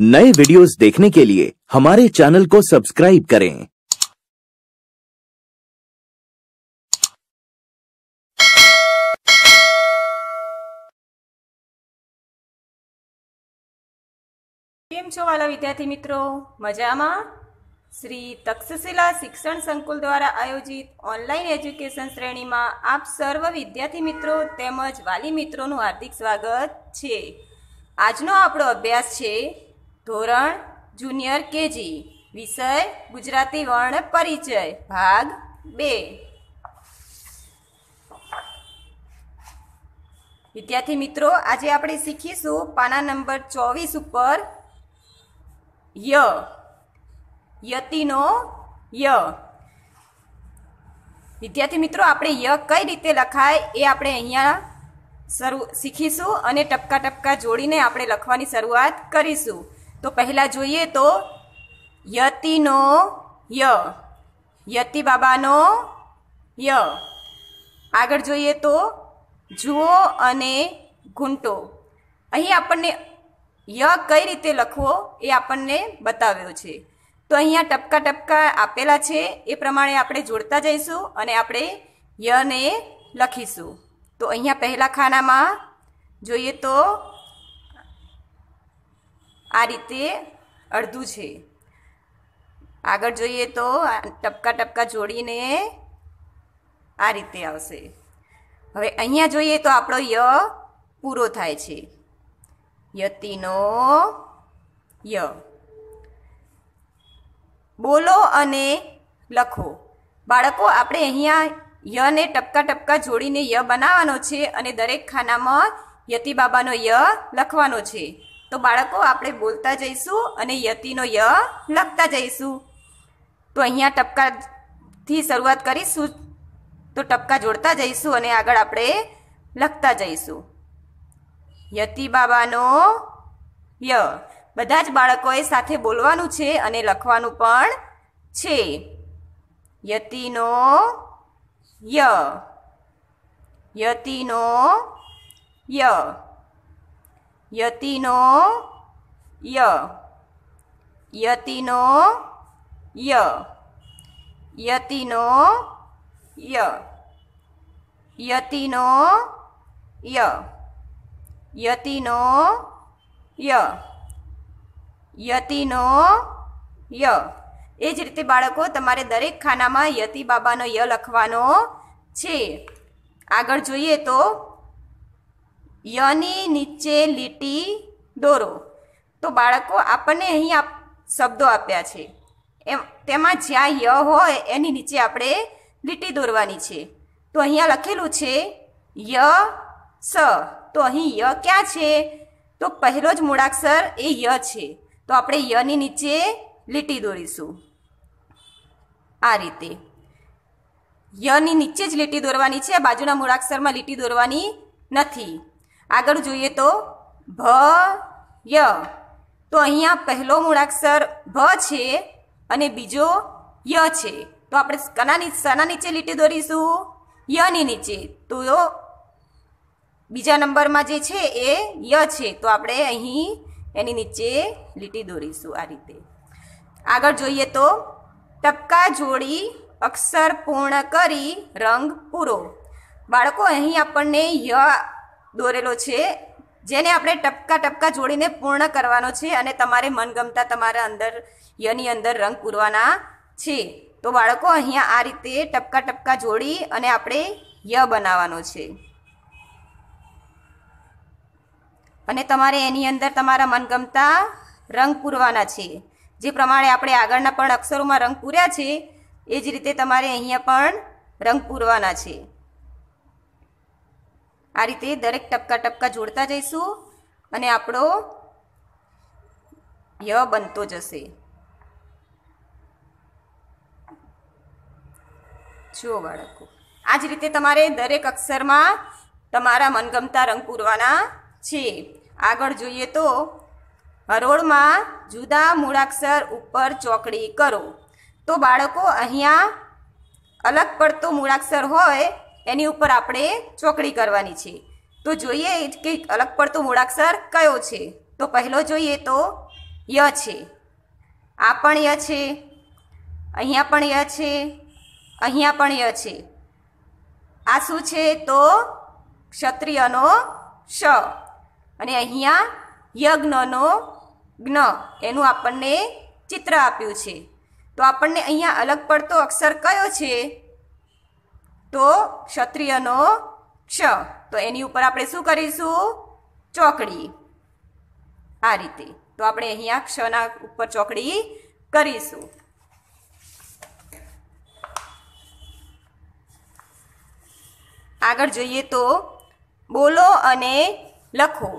नए वीडियोस देखने के लिए हमारे चैनल को सब्सक्राइब करें કેમ છો વાલા વિદ્યાર્થી મિત્રો મજામાં શ્રી તક્ષશિલા શિક્ષણ સંકુલ દ્વારા આયોજિત ઓનલાઈન એજ્યુકેશન શ્રેણીમાં આપ સર્વ વિદ્યાર્થી મિત્રો તેમજ વાલી મિત્રોનું હાર્દિક સ્વાગત છે આજનો આપણો અભ્યાસ છે ધોરણ, જુનિયર કેજી, વિષય, ગુજરાતી વર્ણ પરિચય, ભાગ બે. વિદ્યાર્થી મિત્રો, આજે આપણે શીખીશું પાના નંબર ચોવીસ ઉપર ય. યતિનો ય. વિદ્યાર્થી મિત્રો, આપણે ય કઈ રીતે લખાય એ આપણે અહીંયા શરૂ, શીખીશું અને ટપકા ટપકા જોડીને આપણે લખવાની શરૂઆત કરીશું. તો પહેલાં જોઈએ તો યતિનો ય, યતિ બાબાનો ય. આગળ જોઈએ તો જુઓ અને ઘૂંટો. અહીં આપણને ય કઈ રીતે લખવો એ આપણને બતાવ્યો છે. તો અહીંયા ટપકા ટપકા આપેલા છે, એ પ્રમાણે આપણે જોડતા જઈશું અને આપણે યને લખીશું. તો અહીંયા પહેલા ખાનામાં જોઈએ તો આ રીતે અડધું છે. આગળ જોઈએ તો ટપકા ટપકા જોડીને આ રીતે આવશે. હવે અહીંયા જોઈએ તો આપણો ય પૂરો થાય છે. યતિનો ય. બોલો અને લખો. બાળકો, આપણે અહીંયા યને ટપકા ટપકા જોડીને ય બનાવવાનો છે અને દરેક ખાનામાં યતિ બાબાનો ય લખવાનો છે. તો બાળકો, આપણે બોલતા જઈશું અને યતિનો ય લખતા જઈશું. તો અહીંયા ટપકાથી શરૂઆત કરીશું. તો ટપકા જોડતા જઈશું અને આગળ આપણે લખતા જઈશું. યતિ બાબાનો ય. બધા જ બાળકોએ સાથે બોલવાનું છે અને લખવાનું પણ છે. યતિનો ય. યતિનો ય. યતિનો ય. યતિનો ય. યતિનો ય. યતિનો ય. યતિનો ય. યતિનો ય. એ જ રીતે બાળકો, તમારે દરેક ખાનામાં યતિ બાબાનો ય લખવાનો છે. આગળ જોઈએ તો યની નીચે લીટી દોરો. તો બાળકો, આપણને અહીં શબ્દો આપ્યા છે. એમ, તેમાં જ્યાં ય હોય, એની નીચે આપણે લીટી દોરવાની છે. તો અહીંયા લખેલું છે, ય સ. તો અહીં ય ક્યાં છે? તો પહેલો જ મૂળાક્ષર એ ય છે. તો આપણે યની નીચે લીટી દોરીશું. આ રીતે. યની નીચે જ લીટી દોરવાની છે બાજુના મૂળાક્ષરમાં લીટી દોરવાની નથી. આગળ જોઈએ તો ભ ય તો અહીંયા પહેલો મૂળાક્ષર ભ છે અને બીજો ય છે. તો આપણે કના સના નીચે લીટી દોરીશું. યની નીચે. તો બીજા નંબરમાં જે છે એ ય છે. તો આપણે અહીં એની નીચે લીટી દોરીશું આ રીતે. આગળ જોઈએ તો ટપકા જોડી અક્ષર પૂર્ણ કરી રંગ પૂરો. બાળકો, અહીં આપણને ય દોરેલો છે. જેને આપણે ટપકા ટપકા જોડીને પૂર્ણ કરવાનો છે અને તમારે મનગમતા તમારા અંદર, યની અંદર રંગ પૂરવાના છે. તો બાળકો, અહીંયા આ રીતે ટપકા ટપકા જોડી અને આપણે ય બનાવવાનો છે. અને તમારે એની અંદર તમારા મનગમતા રંગ પૂરવાના છે. જે પ્રમાણે આપણે આગળના પણ અક્ષરોમાં રંગ પૂર્યા છે, એ જ રીતે તમારે અહીંયા પણ રંગ પૂરવાના છે. આ રીતે દરેક ટપકા ટપકા જોડતા જઈશું અને આપણો ય બનતો જશે. જુઓ બાળકો, આ જ રીતે તમારે દરેક અક્ષરમાં તમારા મનગમતા રંગ પૂરવાના છે. આગળ જોઈએ તો, હરોળમાં જુદા મૂળાક્ષર ઉપર ચોકડી કરો. તો બાળકો, અહીંયા અલગ પડતો મૂળાક્ષર હોય એની ઉપર આપણે ચોકડી કરવાની છે. તો જોઈએ કે અલગ પડતો મૂળાક્ષર કયો છે? તો પહેલો જોઈએ તો ય છે. આ પણ ય છે. અહીંયા પણ ય છે. અહીંયા પણ ય છે. આ શું છે? તો ક્ષત્રિયનો શ અને અહીંયા યજ્ઞનો જ્ઞ. એનું આપણને ચિત્ર આપ્યું છે. તો આપણને અહીંયા અલગ પડતો અક્ષર કયો છે? તો ક્ષત્રિયનો ક્ષ. તો એની ઉપર આપણે શું કરીશું? ચોકડી. આ રીતે. તો આપણે અહીંયા ક્ષના ઉપર ચોકડી કરીશું. આગળ જોઈએ તો બોલો અને લખો.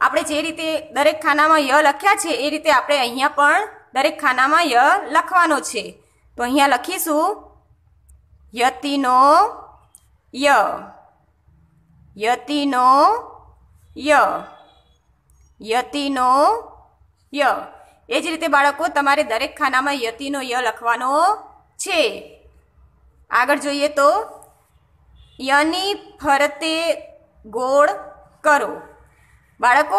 આપણે જે રીતે દરેક ખાનામાં ય લખ્યા છે, એ રીતે આપણે અહીંયા પણ દરેક ખાનામાં ય લખવાનો છે. તો અહીંયા લખીશું, યતિનો ય. યતિનો ય. યતિનો ય. એ જ રીતે બાળકો, તમારે દરેક ખાનામાં યતિનો ય લખવાનો છે. આગળ જોઈએ તો, યની ફરતે ગોળ કરો. બાળકો,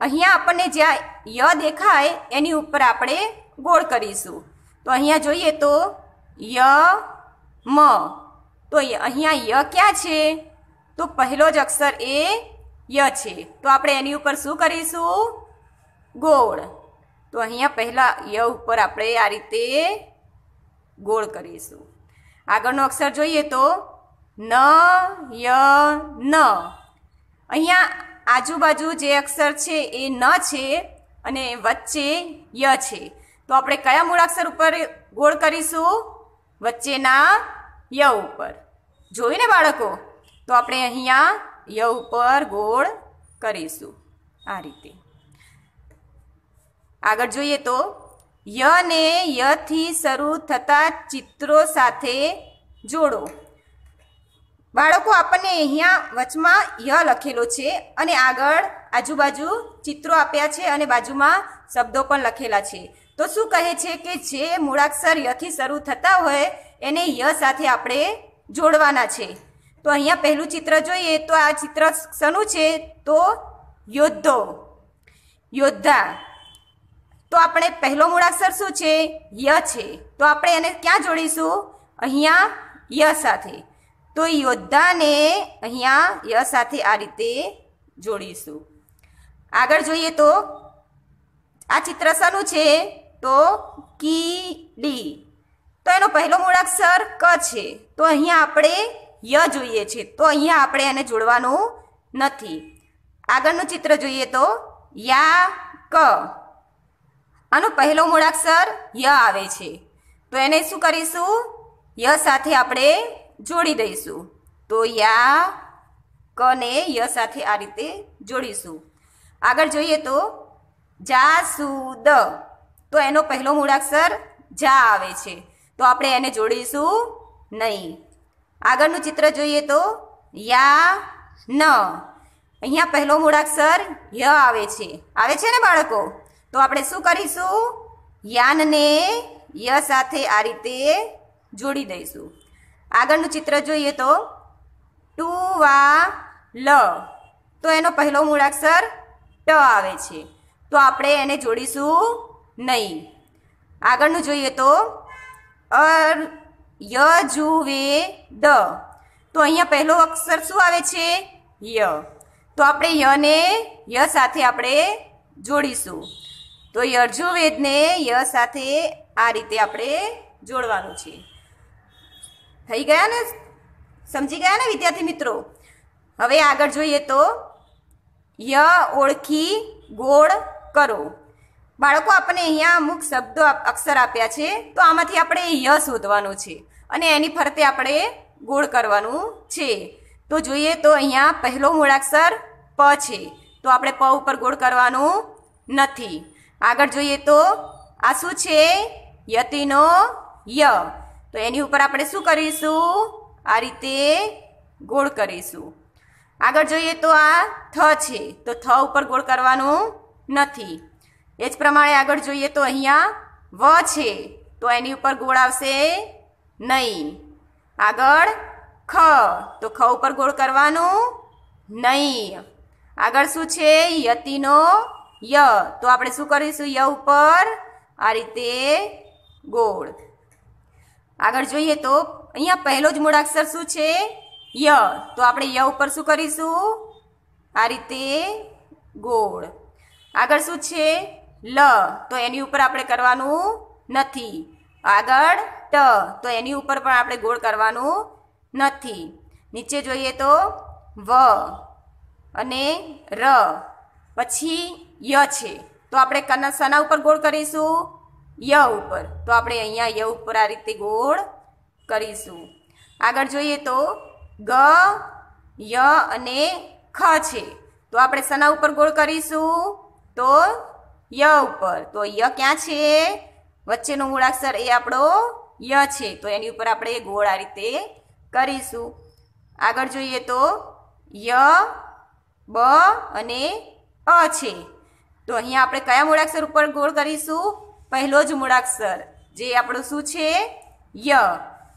અહીંયા આપણને જ્યાં ય દેખાય, એની ઉપર આપણે ગોળ કરીશું. તો અહીંયા જોઈએ તો, ય મ. તો અહીંયા ય ક્યાં છે? તો પહેલો જ અક્ષર એ ય છે. તો આપણે એની ઉપર શું કરીશું? ગોળ. તો અહીંયા પહેલાં ય ઉપર આપણે આ રીતે ગોળ કરીશું. આગળનો અક્ષર જોઈએ તો ન, ય, ન. અહીંયા આજુબાજુ જે અક્ષર છે એ ન છે અને વચ્ચે ય છે. તો આપણે કયા મૂળાક્ષર ઉપર ગોળ કરીશું? વચ્ચેના ય ઉપર. જોઈને બાળકો, તો આપણે અહીંયા ય ઉપર ગોળ કરીશું આ રીતે. આગળ જોઈએ તો, ય ને યથી શરૂ થતા ચિત્રો સાથે જોડો. બાળકો, આપણને અહીંયા વચમાં ય લખેલો છે અને આગળ આજુબાજુ ચિત્રો આપ્યા છે અને બાજુમાં શબ્દો પણ લખેલા છે. તો શું કહે છે કે જે મૂળાક્ષર યથી શરૂ થતા હોય એને ય સાથે આપણે જોડવાના છે. તો અહીંયા પહેલું ચિત્ર જોઈએ તો આ ચિત્ર શનું છે? તો યોદ્ધો. યોદ્ધા. તો આપણે પહેલો મૂળાક્ષર શું છે? ય છે. તો આપણે એને ક્યાં જોડીશું? અહીંયા ય સાથે. તો યોદ્ધાને અહીંયા ય સાથે આ રીતે જોડીશું. આગળ જોઈએ તો આ ચિત્ર શનું છે? તો કીડી. તો એનો પહેલો મૂળાક્ષર ક છે. તો અહીંયા આપણે ય જોઈએ છે. તો અહીંયા આપણે એને જોડવાનું નથી. આગળનું ચિત્ર જોઈએ તો યા ક. આનો પહેલો મૂળાક્ષર ય આવે છે. તો એને શું કરીશું? ય સાથે આપણે જોડી દઈશું. તો યા કને ય સાથે આ રીતે જોડીશું. આગળ જોઈએ તો જાસુદ. તો એનો પહેલો મૂળાક્ષર જા આવે છે. તો આપણે એને જોડીશું નહીં. આગળનું ચિત્ર જોઈએ તો, યા ન. અહીંયા પહેલો મૂળાક્ષર ય આવે છે. આવે છે ને બાળકો? તો આપણે શું કરીશું? યાનને ય સાથે આ રીતે જોડી દઈશું. આગળનું ચિત્ર જોઈએ તો ટુ વા લ તો એનો પહેલો મૂળાક્ષર ટ આવે છે. તો આપણે એને જોડીશું નહીં. આગળનું જોઈએ તો અર, ય જુવે દ. તો અહીંયા પહેલો અક્ષર શું આવે છે? ય. તો આપણે યને ય સાથે આપણે જોડીશું. તો યર્જુવેદને ય સાથે આ રીતે આપણે જોડવાનું છે. થઈ ગયા ને? સમજી ગયા ને વિદ્યાર્થી મિત્રો? હવે આગળ જોઈએ તો ય ઓળખી ગોળ કરો. બાળકો આપણને અહીંયા અમુક શબ્દો અક્ષર આપ્યા છે, તો આમાંથી આપણે ય શોધવાનું છે અને એની ફરતે આપણે ગોળ કરવાનું છે. તો જોઈએ તો અહીંયા પહેલો મૂળાક્ષર પ છે. તો આપણે પ ઉપર ગોળ કરવાનું નથી. આગળ જોઈએ તો આ શું છે? યતિનો ય. તો એની ઉપર આપણે શું કરીશું? આ રીતે ગોળ કરીશું. આગળ જોઈએ તો આ થ છે. તો થ ઉપર ગોળ કરવાનું નથી. એ જ પ્રમાણે આગળ જોઈએ તો અહીંયા વ છે. તો એની ઉપર ગોળ આવશે નહીં. આગળ ખ. તો ખ ઉપર ગોળ કરવાનું નહીં. આગળ શું છે? યતિનો ય. તો આપણે શું કરીશું? ય ઉપર આ રીતે ગોળ. આગળ જોઈએ તો અહીંયા પહેલો જ મૂળાક્ષર શું છે? ય. તો આપણે ય ઉપર શું કરીશું? આ રીતે ગોળ. આગળ શું છે? લ. તો એની ઉપર આપણે કરવાનું નથી. આગળ ટ. તો એની ઉપર પણ આપણે ગોળ કરવાનું નથી. નીચે જોઈએ તો વ અને ર. પછી ય છે. તો આપણે કના સના ઉપર ગોળ કરીશું? ય ઉપર. તો આપણે અહીંયા ય ઉપર આ રીતે ગોળ કરીશું. આગળ જોઈએ તો ગ, ય અને ખ છે. તો આપણે સના ઉપર ગોળ કરીશું તો ય ઉપર. તો ય ક્યાં છે? વચ્ચેનો મૂળાક્ષર એ આપણો ય છે. તો એની ઉપર આપણે ગોળ આ રીતે કરીશું. આગળ જોઈએ તો ય, બ અને અ છે. તો અહીંયા આપણે કયા મૂળાક્ષર ઉપર ગોળ કરીશું? પહેલો જ મૂળાક્ષર જે આપણું શું છે? ય.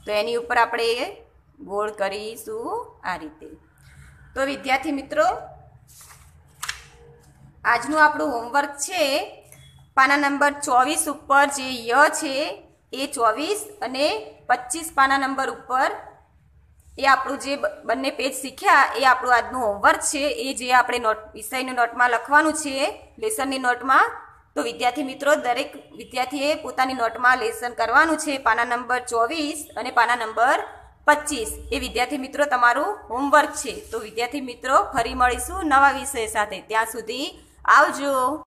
તો એની ઉપર આપણે ગોળ કરીશું આ રીતે. તો વિદ્યાર્થી મિત્રો આજનું આપણું હોમવર્ક છે, પાના નંબર ચોવીસ ઉપર જે ય છે, એ ચોવીસ અને પચીસ પાના નંબર ઉપર એ આપણું જે બંને પેજ શીખ્યા, એ આપણું આજનું હોમવર્ક છે, એ જે આપણે નોટ, વિષયની નોટમાં લખવાનું છે, લેસનની નોટમાં. તો વિદ્યાર્થી મિત્રો, દરેક વિદ્યાર્થીએ પોતાની નોટમાં લેસન કરવાનું છે, પાના નંબર ચોવીસ અને પાના નંબર પચીસ. એ વિદ્યાર્થી મિત્રો, તમારું હોમવર્ક છે. તો વિદ્યાર્થી મિત્રો, ફરી મળીશું નવા વિષય સાથે. ત્યાં સુધી áudio.